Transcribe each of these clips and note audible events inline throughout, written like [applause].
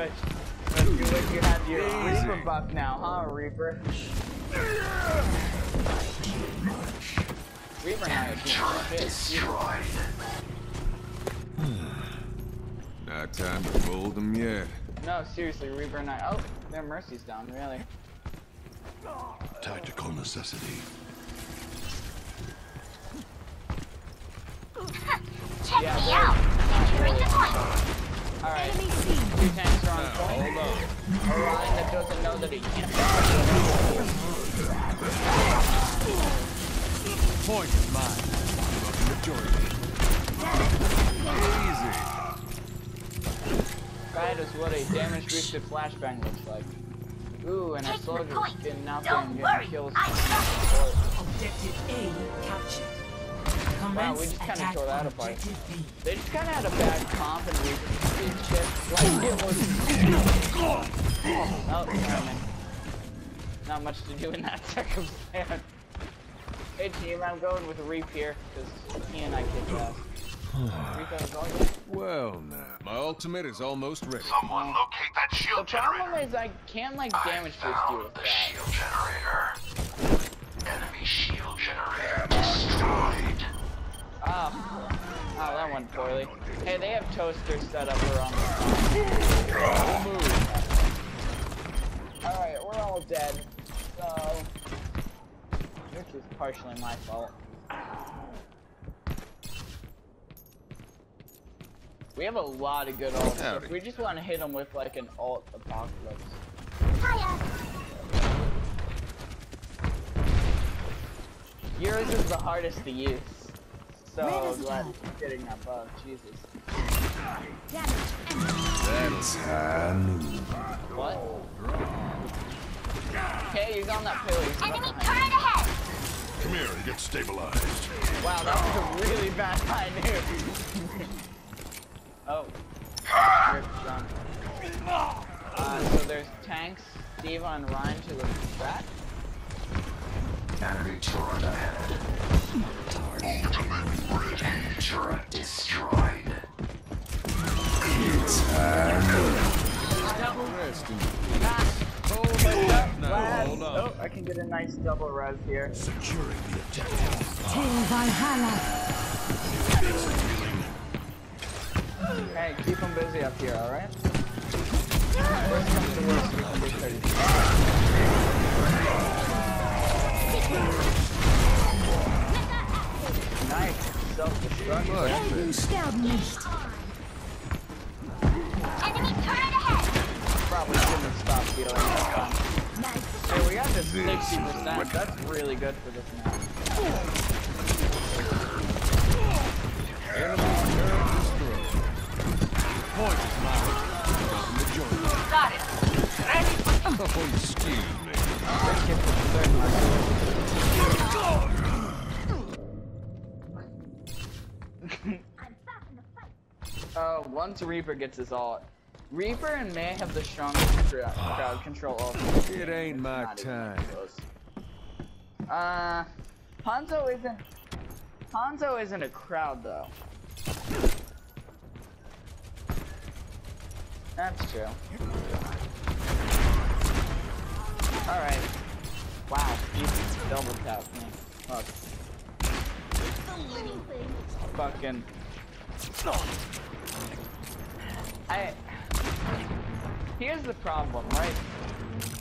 But, but you wish you had your Reaper buff now, huh, Reaper? Reaper Knight is doing shit. Destroyed. Not time to fold them yet. No, seriously, Reaper Knight. Oh, their Mercy's down, really. Tactical necessity. Check Yeah, me they're- out. Securing the point. Alright, two tanks are on point. hold on. Doesn't know that he Point is mine. Majority. Easy. That is what a damage boosted flashbang looks like. Ooh, and our Take point. getting out there and getting kills. Objective A. Wow, we just kinda tore that apart. They just kind of had a bad comp and we did shit. Like, it was. [laughs] Oh, Norman. Not much to do in that [laughs] circumstance. Hey team, I'm going with Reap here, because he and I kicked ass. Reap is all good. Well now, my ultimate is almost ready. Someone locate that shield The shield problem generator. is I can't like damage boost you Found with the that. shield generator. Enemy shield generator destroyed. Oh. Oh, that went poorly. Hey, they have toasters set up around the Alright, we're all dead. So... Which is partially my fault. We have a lot of good ults. Howdy. If we just want to hit them with like an alt apocalypse. Hiya. Yours is the hardest to use. So Where does it glad go? you're getting that buff. Jesus. That's high noon. What? Hey, he's on that pillar. He's Enemy turret ahead. Come here and get stabilized. Wow, that was a really bad high [laughs] noon. oh. Uh, so there's tanks, Steve and Ryan to the back. Enemy turret ahead. I can get a nice double res here. Securing the objective. Till Valhalla. Keep them busy up here, alright? Worst comes to worst, we can do 30. Nice. Self-destruct. Enemy turret ahead. Probably shouldn't have stopped healing. Nice. Hey, we got this This 60%. That's really good for this map. Enemy turret destroyed. Point is mine. Not the majority. Got it. Ready. Oh, excuse me. Let's get the third mark. I'm back in the fight. Uh, once Reaper gets his ult, Reaper and Mei have the strongest crowd, crowd control ult. [sighs] It ain't my time. Uh, Hanzo isn't. Hanzo isn't a crowd though. That's true. All right. Wow, you double tap me. Look, fucking. I. Here's the problem, right?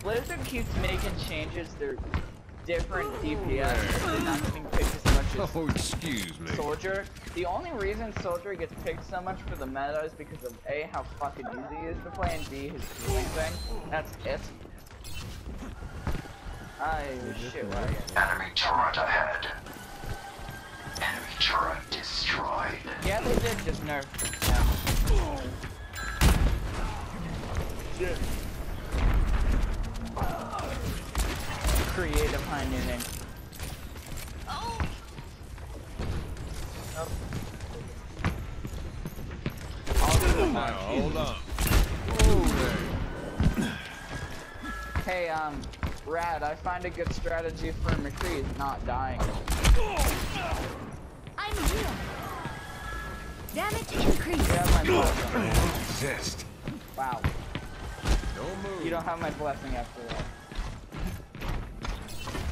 Blizzard keeps making changes. They're different DPS. They're not getting picked as much as Oh, excuse me. Soldier. The only reason Soldier gets picked so much for the meta is because of A, how fucking easy he is to play, and B, his healing thing. That's it. I shit, what I get? Enemy turret ahead. Enemy turret destroyed. Yeah, they did just nerf. Yeah. Creative high nooning. Oh. I'll Now, hold on. Whoa there. Hey, um, Rad, I find a good strategy for McCree is not dying. I'm here. Damage increase. Yeah, my button. Zest. Wow. Don't move. You don't have my blessing after all.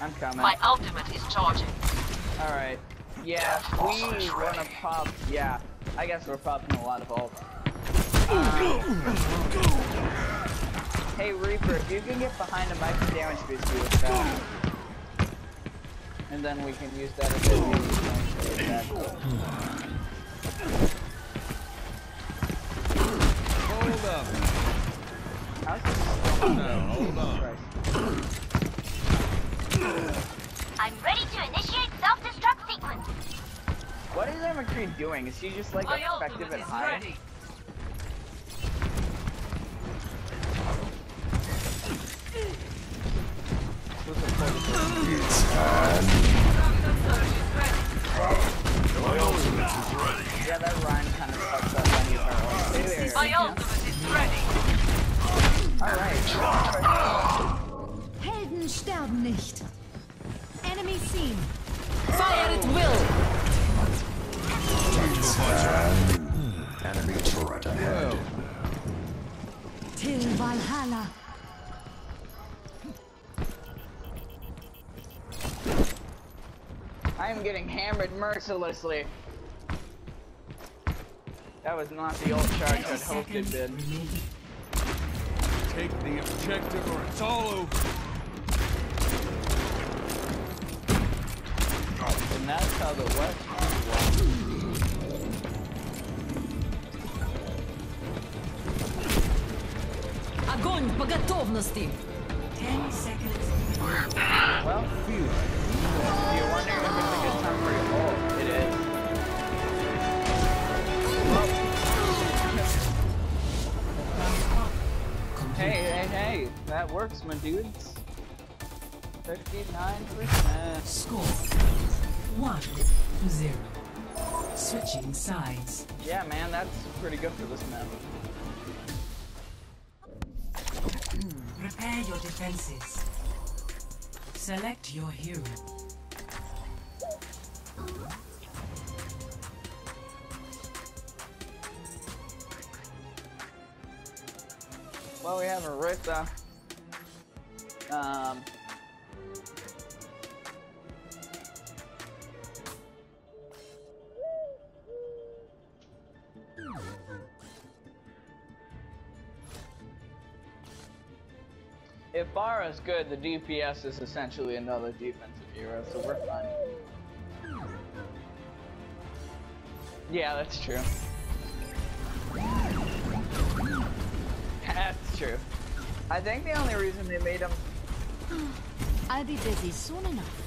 I'm coming. My ultimate is charging. Alright. Yeah, we wanna pop. Yeah, I guess we're popping a lot of ult. Um, hey Reaper, if you can get behind him, I can damage boost you with that. And then we can use that as a melee. Hold up. How's this still No, hold on. Christ. I'm ready to initiate self-destruct sequence. What is McCree doing? Is she just like My effective at is high? ready. Valhalla. I am getting hammered mercilessly. That was not the old charge I'd hoped it did. remaining. Take the objective or it's all over. And that's how the West Огонь по готовности. Ten seconds. Well, if you're wondering if it's a good time for your ult, it is. Hey, hey, hey, that works, my dudes. 59%. Score. One to zero. Switching sides. Yeah, man, that's pretty good for this map. Prepare your defenses. Select your hero. Well, we have Orisa. Um. If Vara's good, the DPS is essentially another defensive hero, so we're fine. Yeah, that's true. [laughs] That's true. I think the only reason they made him I'll be busy soon enough.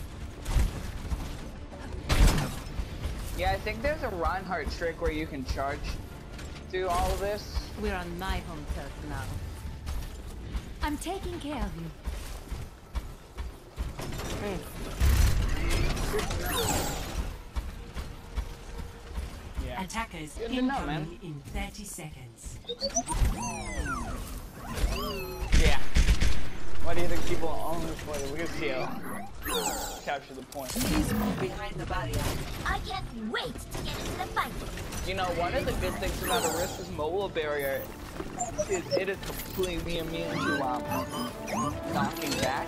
Yeah, I think there's a Reinhardt trick where you can charge do all of this. We're on my home turf now. I'm taking care of you. Yeah. Attackers Good to know, man. incoming in 30 seconds. Yeah. Why do you think people only play Lucio? Capture the point. Please move behind the barrier. I can't wait to get into the fight. You know, one of the good things about Orisa's mobile barrier is it is completely immune to um, knocking back.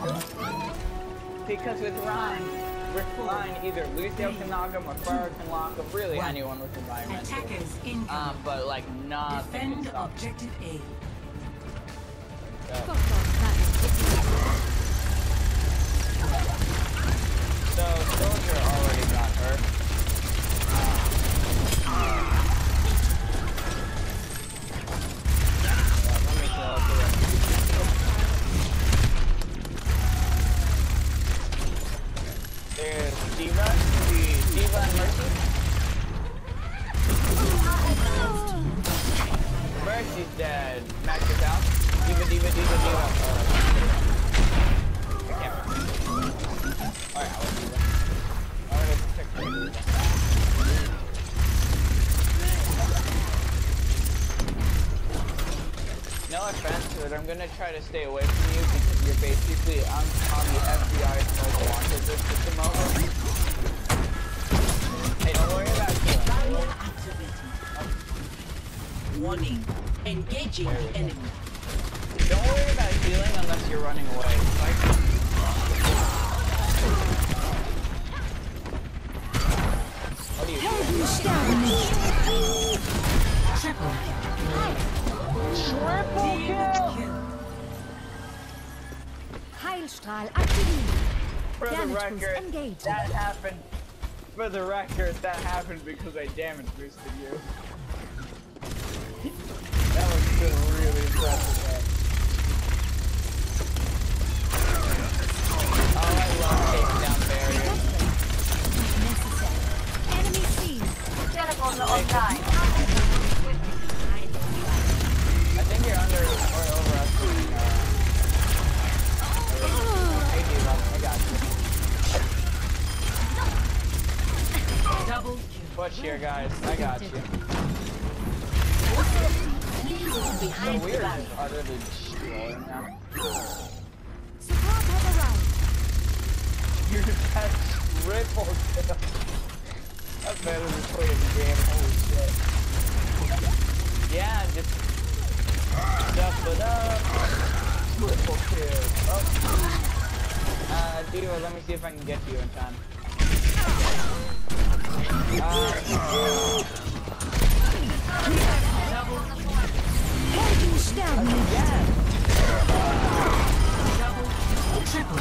Because with Ryan, with Ryan, either Lucio can knock him or Pharah can knock him, really anyone with environmental. Attackers incoming. Um, but like nothing can Defend stop objective A. that. Go for that. So Soldier already got hurt. Mercy? Mercy's dead. Out. D.Va, D.Va, D.Va, D.Va. I'm gonna. No offense, but I'm gonna try to stay away from you because you're basically, on the FBI most wanted this system over. Warning. Engaging the enemy. Don't worry about healing unless you're running away. Like, what do you do? Helden sterben nicht. Triple Triple kill. kill. Heilstrahl aktiviert. For the record, that happened. For the record, that happened because I damage boosted you. Still really impressive. man. Oh, I think you're under or overestimating. Uh, hey, I got you. Double kill. Push here, guys. I got you. So we are just utterly destroying them. Support has arrived. [laughs] You're that triple kill. That's better than playing the game. Holy shit. Yeah, just stuff it up. Triple kill. Oh. Uh, D.Va, let me see if I can get to you in time. Uh, Helden sterben Double. Triple.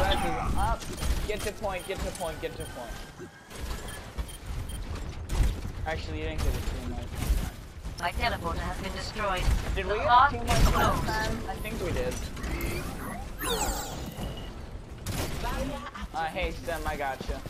Res is up. Get to point, get to point, get to point. Actually, you didn't get a team life. My teleporter has been destroyed. Did we get a heart team is life last time? I think we did. Barrier Uh, hey, Stem, I gotcha.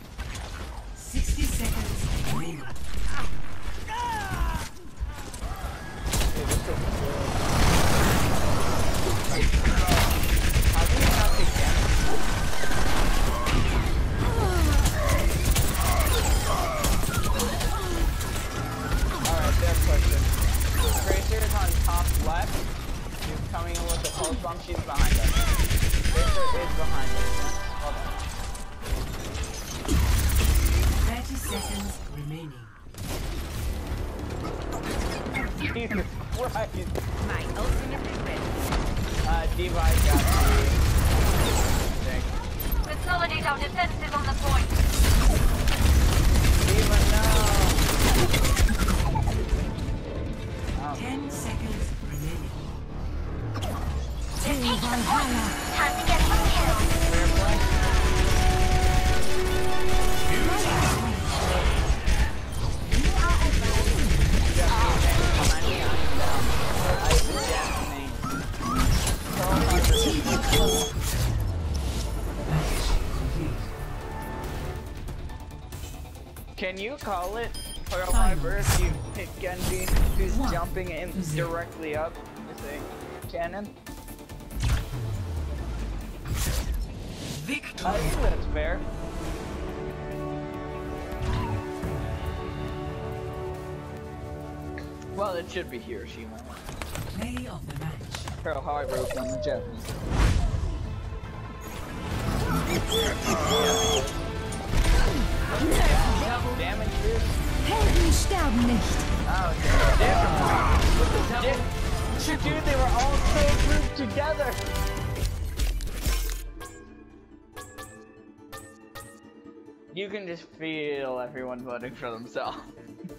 Consolidate Can you call it Pearl Harbor if you hit Genji who's One jumping in directly up with a cannon? Victory. I think that's fair. Well, it should be Hiroshima. Play of the match. Pearl Harbor from the Japanese. Helden sterben nicht. Oh. Dude, they were all so grouped together. You can just feel everyone voting for themselves. [laughs]